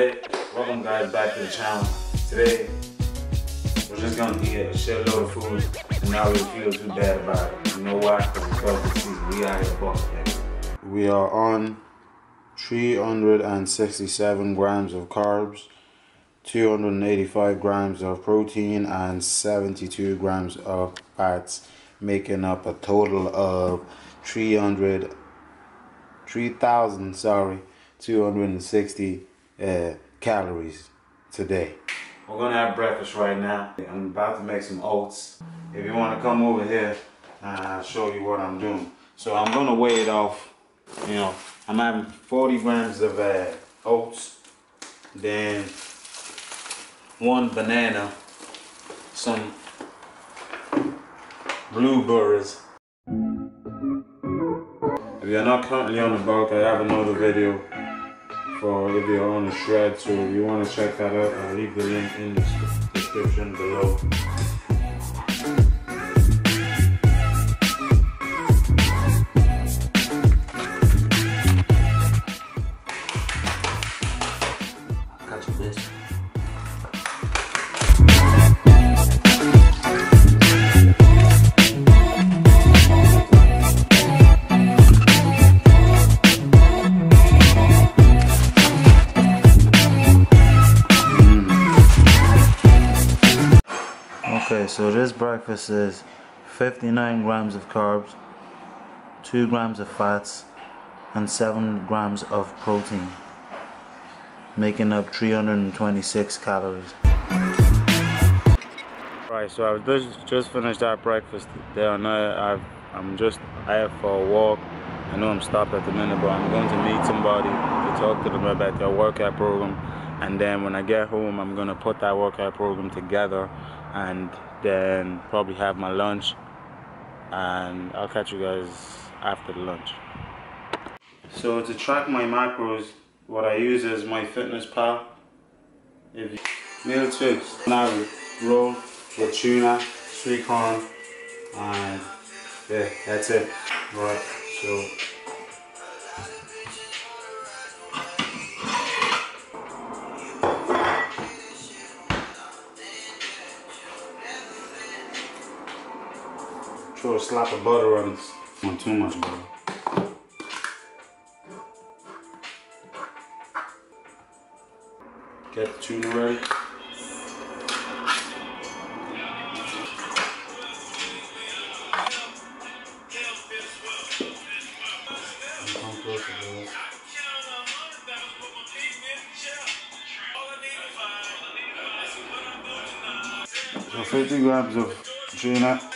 Welcome guys back to the channel. Today, we're just gonna eat a shitload of food and now we feel too bad about it. You know why? Because it's season. We out here bulking. We are on 367 grams of carbs, 285 grams of protein, and 72 grams of fats, making up a total of 300, 3,000, sorry, 260 uh, calories today. We're gonna have breakfast right now. I'm about to make some oats. If you wanna come over here, I'll show you what I'm doing. So I'm gonna weigh it off. You know, I'm having 40 grams of uh, oats, then one banana, some blueberries. If you're not currently on the bulk, I have another video for if you're on the shred. So if you want to check that out, I'll leave the link in the description below. So this breakfast is 59 grams of carbs, 2 grams of fats, and 7 grams of protein, making up 326 calories. Right, so I've just, just finished that breakfast there, and I, I've, I'm just out for a walk. I know I'm stopped at the minute, but I'm going to meet somebody to talk to them about their workout program. And then when I get home, I'm going to put that workout program together and then probably have my lunch. And I'll catch you guys after the lunch. So to track my macros, what I use is MyFitnessPal. If you, meal chips, now roll with tuna, sweet corn, and yeah, that's it. Right, so throw a slap of butter on it. Not too much butter. Get the tuna ready. Come closer, girl. So 50 grams of tuna.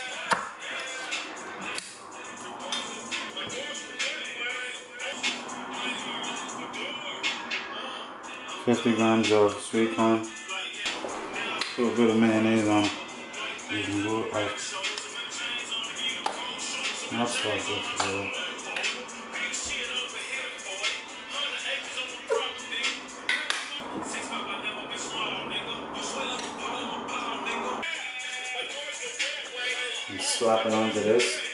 Fifty grams of sweet corn. Put a bit of mayonnaise on can go like not spice it. uh, and slap it onto this.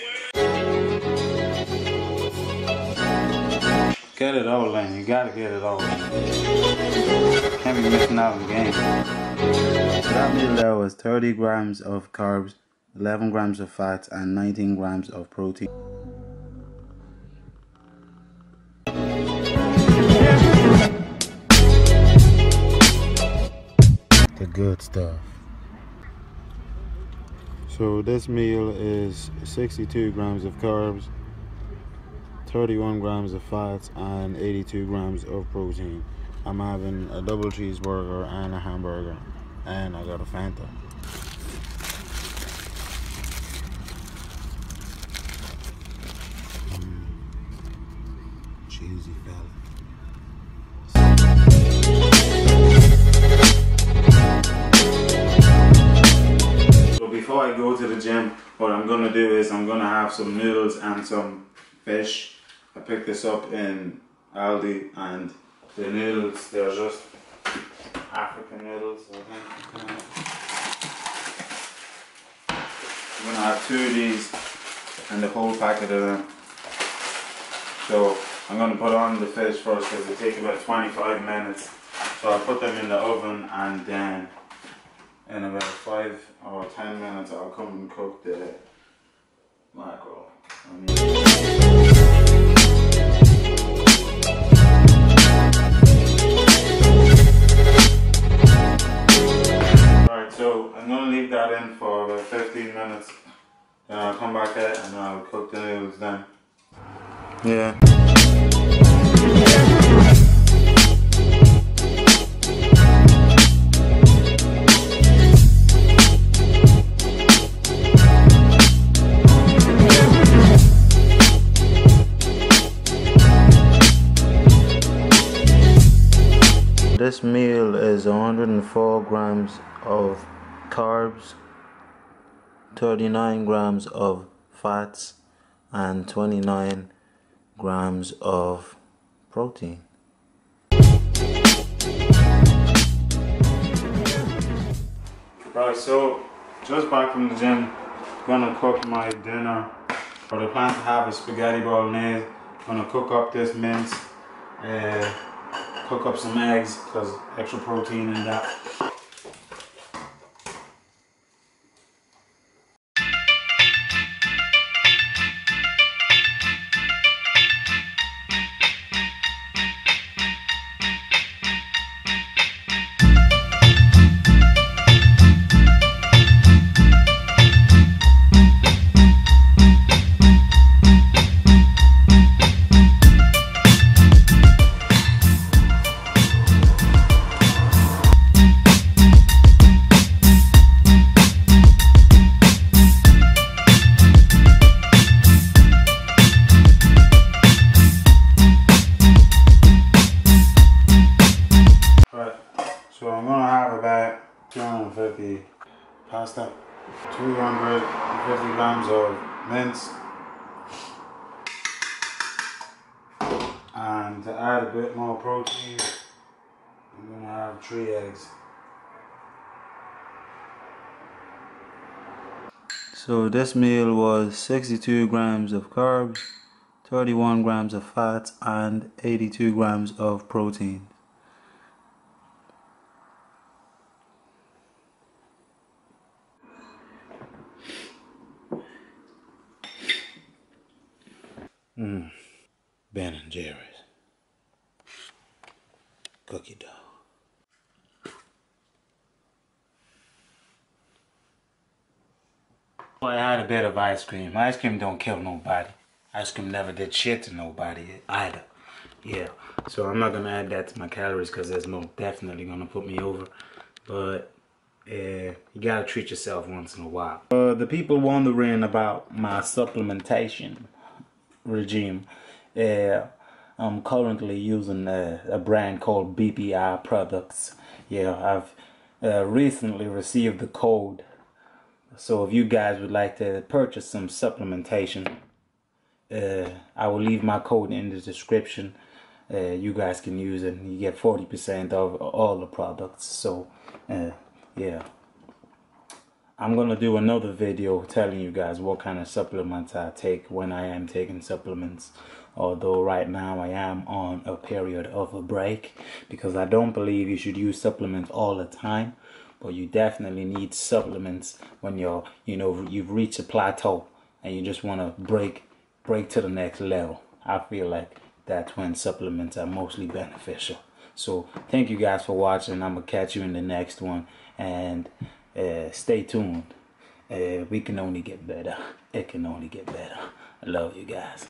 Get it all in. You gotta get it all in. Can't be missing out on the game. That meal there was 30 grams of carbs, 11 grams of fat, and 19 grams of protein. The good stuff. So this meal is 62 grams of carbs, 31 grams of fat, and 82 grams of protein. I'm having a double cheeseburger and a hamburger, and I got a Fanta. Mm. Cheesy. So before I go to the gym, what I'm gonna do is I'm gonna have some noodles and some fish. I picked this up in Aldi and the noodles, they're just African noodles, I think. I'm gonna have two of these and the whole packet of them. So I'm gonna put on the fish first because it takes about 25 minutes. So I'll put them in the oven and then in about five or ten minutes I'll come and cook the mackerel. Yeah. This meal is 104 grams of carbs, 39 grams of fats, and 29 grams of protein. Right, so just back from the gym, gonna cook my dinner. For the plan to have a spaghetti bolognese. Gonna cook up this mince. Uh, cook up some eggs because extra protein in that. Pasta, 250 grams of mince, and to add a bit more protein, I'm gonna have three eggs. So this meal was 62 grams of carbs, 31 grams of fat, and 82 grams of protein. Mm. Ben and Jerry's. Cookie dough. I had a bit of ice cream. Ice cream don't kill nobody. Ice cream never did shit to nobody either. Yeah, so I'm not gonna add that to my calories because that's most definitely gonna put me over. But uh, you gotta treat yourself once in a while. Uh, the people wondering about my supplementation regime. Uh, I'm currently using a, a, brand called BPI products. Yeah, I've uh, recently received the code. So if you guys would like to purchase some supplementation, uh, I will leave my code in the description. Uh, you guys can use it. You get 40% of all the products. So, uh, yeah. I'm gonna do another video telling you guys what kind of supplements I take when I am taking supplements although right now I am on a period of a break because I don't believe you should use supplements all the time but you definitely need supplements when you're you know you've reached a plateau and you just want to break break to the next level I feel like that's when supplements are mostly beneficial so thank you guys for watching I'm gonna catch you in the next one and uh, stay tuned. Uh, we can only get better. It can only get better. I love you guys.